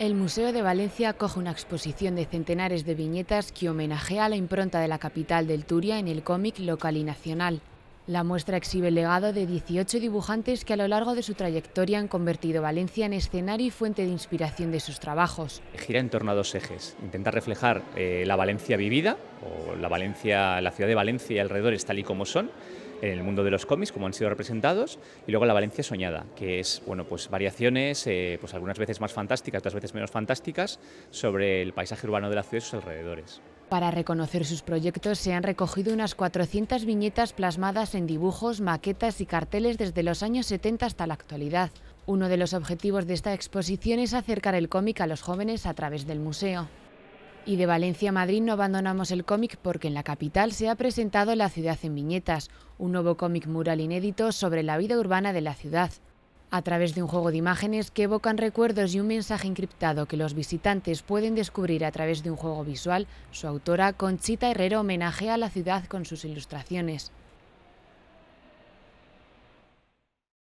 El Museo de Valencia acoge una exposición de centenares de viñetas que homenajea la impronta de la capital del Turia en el cómic local y nacional. La muestra exhibe el legado de 18 dibujantes que a lo largo de su trayectoria han convertido Valencia en escenario y fuente de inspiración de sus trabajos. Gira en torno a dos ejes. Intenta reflejar eh, la Valencia vivida, o la, Valencia, la ciudad de Valencia y alrededores tal y como son, en el mundo de los cómics, como han sido representados, y luego la Valencia soñada, que es bueno, pues variaciones, eh, pues algunas veces más fantásticas, otras veces menos fantásticas, sobre el paisaje urbano de la ciudad y sus alrededores. Para reconocer sus proyectos se han recogido unas 400 viñetas plasmadas en dibujos, maquetas y carteles desde los años 70 hasta la actualidad. Uno de los objetivos de esta exposición es acercar el cómic a los jóvenes a través del museo. Y de Valencia a Madrid no abandonamos el cómic porque en la capital se ha presentado La ciudad en viñetas, un nuevo cómic mural inédito sobre la vida urbana de la ciudad. A través de un juego de imágenes que evocan recuerdos y un mensaje encriptado que los visitantes pueden descubrir a través de un juego visual, su autora Conchita Herrero homenajea a la ciudad con sus ilustraciones.